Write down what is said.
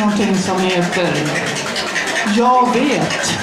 någonting som heter Jag vet.